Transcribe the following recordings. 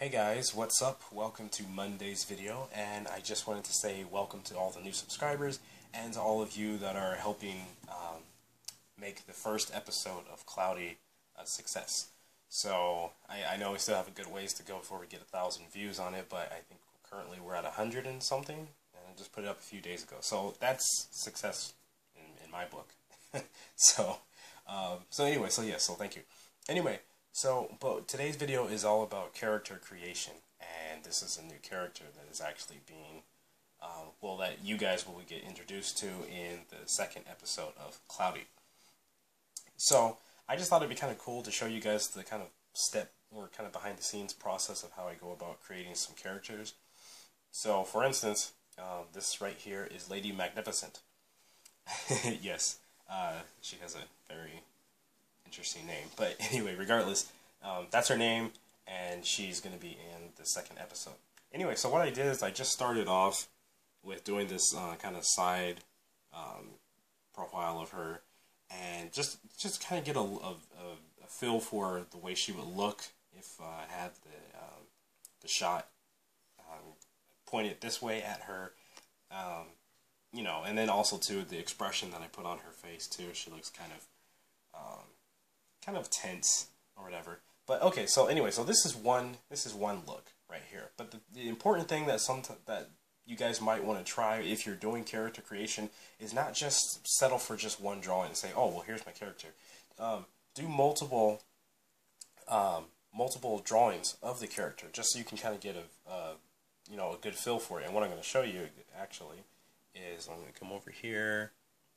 Hey guys, what's up? Welcome to Monday's video, and I just wanted to say welcome to all the new subscribers and to all of you that are helping um, make the first episode of Cloudy a success. So, I, I know we still have a good ways to go before we get a thousand views on it, but I think currently we're at a hundred and something, and I just put it up a few days ago. So, that's success in, in my book. so, um, so anyway, so yeah, so thank you. Anyway, so, but today's video is all about character creation, and this is a new character that is actually being, um, well, that you guys will get introduced to in the second episode of Cloudy. So, I just thought it'd be kind of cool to show you guys the kind of step or kind of behind the scenes process of how I go about creating some characters. So, for instance, um, this right here is Lady Magnificent. yes, uh, she has a very interesting name. But anyway, regardless, um, that's her name, and she's going to be in the second episode. Anyway, so what I did is I just started off with doing this uh, kind of side um, profile of her, and just just kind of get a, a, a, feel for the way she would look if uh, I had the um, the shot um, pointed this way at her. Um, you know, and then also too the expression that I put on her face too. She looks kind of um, kind of tense or whatever. But okay, so anyway, so this is one this is one look right here. But the, the important thing that some that you guys might want to try if you're doing character creation is not just settle for just one drawing and say, oh well, here's my character. Um, do multiple um, multiple drawings of the character just so you can kind of get a uh, you know a good feel for it. And what I'm going to show you actually is I'm going to come over here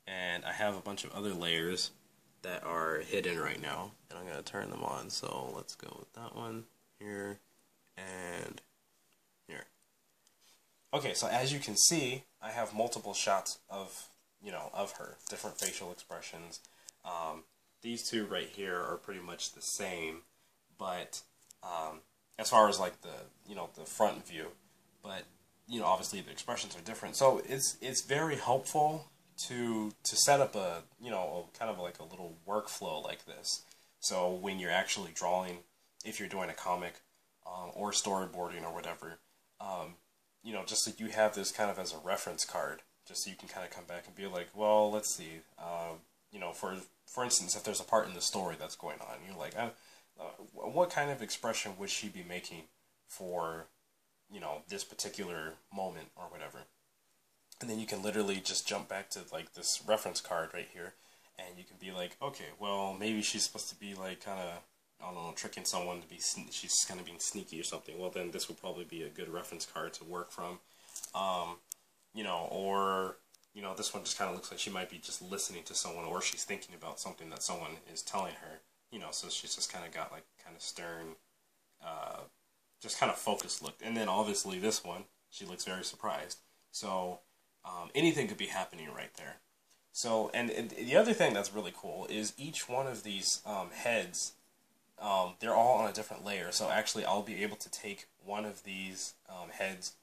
and I have a bunch of other layers that are hidden right now, and I'm going to turn them on. So let's go with that one here and here. Okay, so as you can see, I have multiple shots of, you know, of her, different facial expressions. Um, these two right here are pretty much the same, but um, as far as like the, you know, the front view, but you know, obviously the expressions are different. So it's it's very helpful to to set up a you know a, kind of like a little workflow like this. So when you're actually drawing, if you're doing a comic um, or storyboarding or whatever, um, you know, just so you have this kind of as a reference card, just so you can kind of come back and be like, well, let's see, uh, you know, for for instance, if there's a part in the story that's going on, you're like, uh, uh, what kind of expression would she be making for, you know, this particular moment or whatever and then you can literally just jump back to like this reference card right here and you can be like okay well maybe she's supposed to be like kind of I don't know tricking someone to be she's kind of being sneaky or something. Well then this would probably be a good reference card to work from. Um, you know or you know this one just kind of looks like she might be just listening to someone or she's thinking about something that someone is telling her you know so she's just kind of got like kind of stern uh, just kind of focused look. And then obviously this one she looks very surprised. So um, anything could be happening right there. So, and, and, the other thing that's really cool is each one of these um, heads, um, they're all on a different layer. So actually, I'll be able to take one of these um, heads,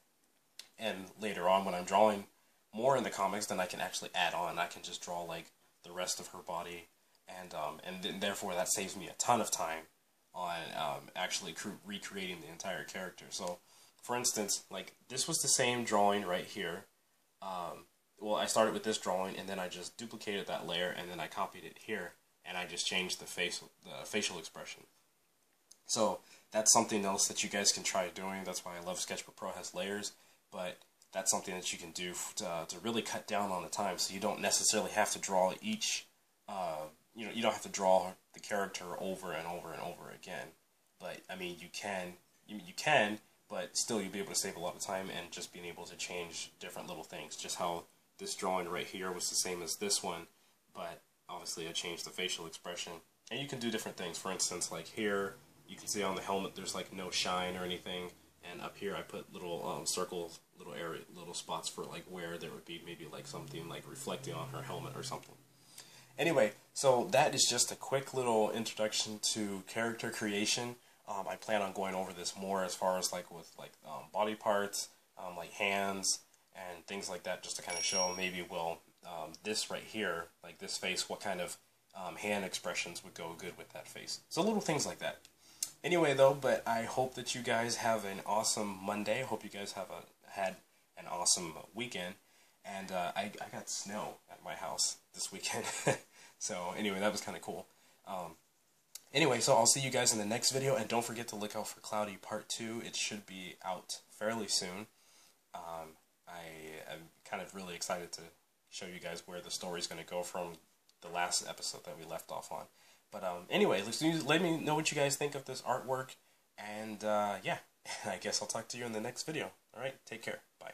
and later on when I'm drawing more in the comics, then I can actually add on. I can just draw like the rest of her body, and um, and then, therefore that saves me a ton of time on um, actually recreating the entire character. So, for instance, like this was the same drawing right here um, well, I started with this drawing, and then I just duplicated that layer, and then I copied it here, and I just changed the face, the facial expression. So that's something else that you guys can try doing. That's why I love Sketchbook Pro has layers, but that's something that you can do to, uh, to really cut down on the time, so you don't necessarily have to draw each. Uh, you know, you don't have to draw the character over and over and over again. But I mean, you can. You, you can, but still you'll be able to save a lot of time and just being able to change different little things. Just how this drawing right here was the same as this one, but obviously I changed the facial expression. And you can do different things. For instance, like here, you can see on the helmet there's like no shine or anything, and up here I put little um, circles, little area, little spots for like where there would be maybe like something like reflecting on her helmet or something. Anyway, so that is just a quick little introduction to character creation. Um, I plan on going over this more as far as like with like um, body parts, um, like hands and things like that, just to kind of show maybe will um, this right here, like this face, what kind of um, hand expressions would go good with that face. So little things like that. anyway, though, but I hope that you guys have an awesome Monday. Hope you guys have a had an awesome weekend. And uh, I I got snow at my house this weekend. so anyway, that was kind of cool. Anyway, so I'll see you guys in the next video, and don't forget to look out for Cloudy Part Two. It should be out fairly soon. Um, I am kind of really excited to show you guys where the story's going to go from the last episode that we left off on. But um, anyway, let me know what you guys think of this artwork. And uh, yeah, I guess I'll talk to you in the next video. All right, take care. Bye.